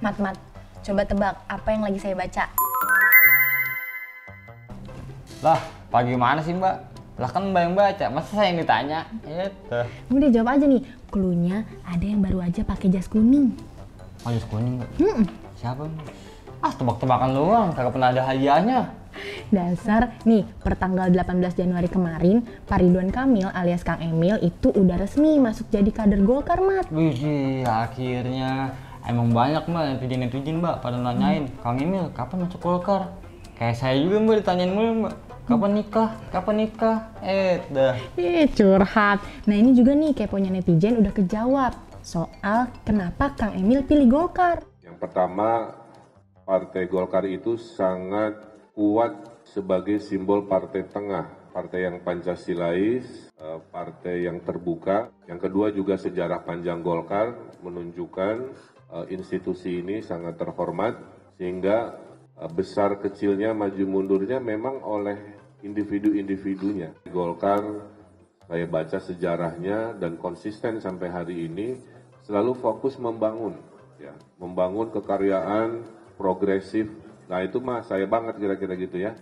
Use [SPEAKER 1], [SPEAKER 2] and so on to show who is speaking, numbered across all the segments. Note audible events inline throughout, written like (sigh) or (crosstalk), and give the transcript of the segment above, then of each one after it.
[SPEAKER 1] Mat, mat. Coba tebak apa yang lagi saya baca.
[SPEAKER 2] Lah, pagi mana sih mbak? Lah kan mbak yang baca, masa saya yang ditanya? Itu.
[SPEAKER 1] Udah jawab aja nih. Cluenya ada yang baru aja pakai jas kuning.
[SPEAKER 2] Oh, jus kuning mbak?
[SPEAKER 1] Hmm,
[SPEAKER 2] Siapa mbak? Ah, tebak-tebakan doang, kagak pernah ada hadiahnya.
[SPEAKER 1] dasar nih pertanggal 18 Januari kemarin Pak Ridwan Kamil alias Kang Emil itu udah resmi masuk jadi kader Golkar mat.
[SPEAKER 2] Wih, akhirnya emang banyak mbak netizen-netizen mbak pada nanyain, Kang Emil kapan masuk Golkar? Kayak saya juga mbak ditanyain mulu mbak, kapan nikah? Kapan nikah? Eh, dah.
[SPEAKER 1] Ih, curhat. Nah ini juga nih keponya netizen udah kejawab soal kenapa Kang Emil pilih Golkar.
[SPEAKER 3] Yang pertama, Partai Golkar itu sangat kuat sebagai simbol partai tengah, partai yang Pancasilais, eh, partai yang terbuka. Yang kedua juga sejarah panjang Golkar menunjukkan eh, institusi ini sangat terhormat sehingga eh, besar kecilnya maju mundurnya memang oleh individu-individunya. Golkar saya baca sejarahnya dan konsisten sampai hari ini selalu fokus membangun ya membangun kekaryaan progresif nah itu mah saya banget kira-kira gitu ya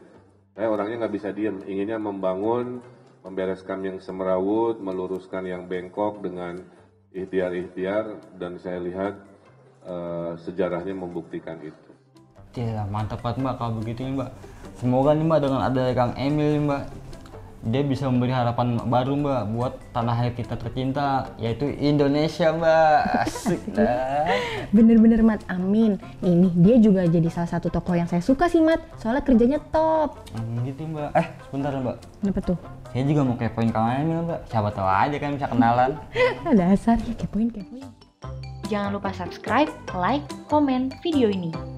[SPEAKER 3] saya orangnya nggak bisa diem. Inginnya membangun membereskan yang semerawut meluruskan yang bengkok dengan ikhtiar-ikhtiar dan saya lihat eh, sejarahnya membuktikan itu.
[SPEAKER 2] Ya, mantap banget mbak kalau begitu mbak. Semoga nih mbak dengan ada Kang Emil mbak, dia bisa memberi harapan baru mbak buat tanah air kita tercinta, yaitu Indonesia mbak. Asik (laughs) dah.
[SPEAKER 1] Bener-bener Mat, amin. Ini dia juga jadi salah satu tokoh yang saya suka sih Mat, soalnya kerjanya top.
[SPEAKER 2] Hmm, gitu mbak. Eh, sebentar mbak.
[SPEAKER 1] Kenapa tuh?
[SPEAKER 2] Saya juga mau kepoin Kang Emil mbak. Siapa tahu aja kan bisa kenalan. (laughs)
[SPEAKER 1] Dasar, ya kepoin, kepoin.
[SPEAKER 4] Jangan lupa subscribe, like, komen video ini.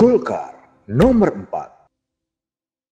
[SPEAKER 5] Golkar nomor 4